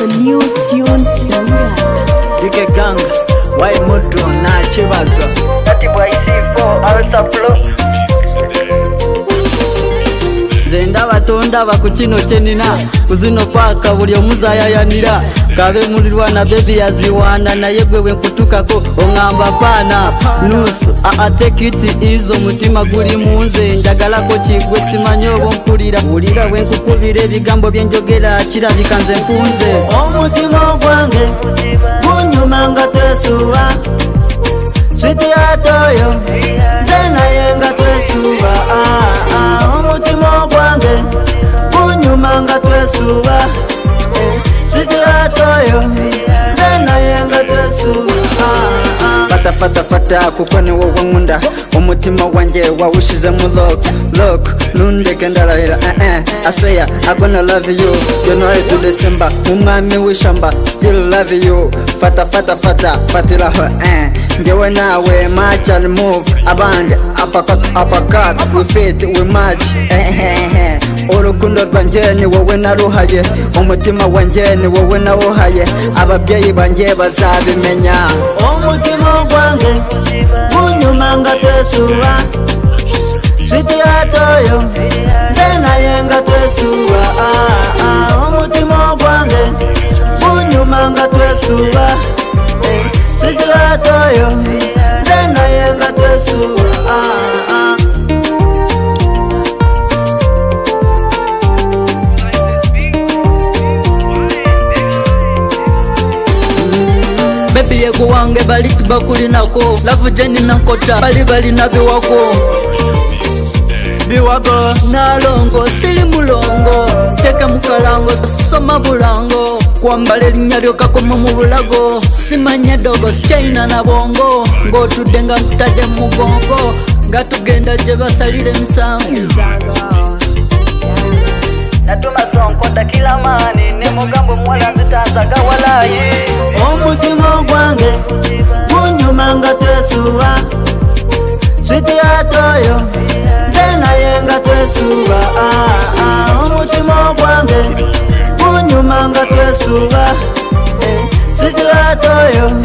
a new tune Ganga Gike Ganga, why Mudro na chibazo katondaba ku kino kyenina kuzino paaka buli omuzayayanira kabe mulirwana bebi yaziwana naye gwe bwenkutukako oŋamba paana nusu ate kiti izo mutima guli munze njagalako kigwe simanye obo mpulira wulira bwenkukubira ebigambo byenjogera kirabika nze mpunze omutima ogwange gunyuma nga twesuwa switi atoyo hey. fatafata kuko ni wowe nkunda umutima wanjye wawushizemo look look nundeke ndarahira eh eh I love you January to December umwami w'ishamba still love you fata fata fata fatiraho eh ngewe nawe match and move abandi apakat apakat we fit we match urukundo eh, eh, eh, rwanjye ni wowe naruhaye umutima wanjye ni wowe nawuhaye ababyeyi banjye bazabimenya oh. twesuwa switi yatoyo oh, nzena yenga twesuwa ah, ah, omutima oh, ogwange gunyuma nga twesuwa switi bye kuwange bali tibakulinako lavu jeninakota bali balinabiwako biwago nalongo sili mulongo teke mukalango soma bulango kwambala elinya lyokakoma mu bulago simanya dogo china na bongo ngotudde nga nkutadde mu bongo nga tugenda gye basalire emisango natuma zonkoda kila mani ne mugambo mwala nzitansaga walaye tanga twesuva switi ya toyo ndze ah, ah, nga yenga twesuva umutima eh, wokwange kunyumanga twesuva switi ya toyo